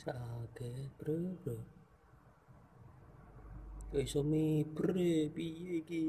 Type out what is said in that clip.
Sakit bro bro. iso mi bre piye iki?